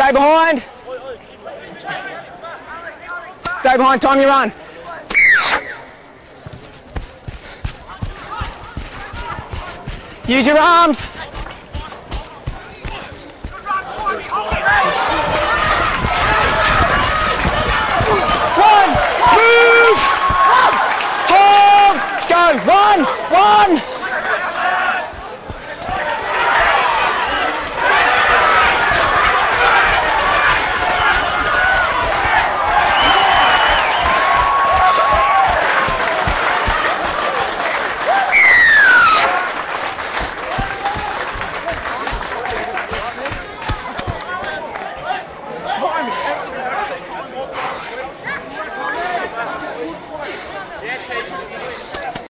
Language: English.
Stay behind. Stay behind, time you run. Use your arms. Yeah,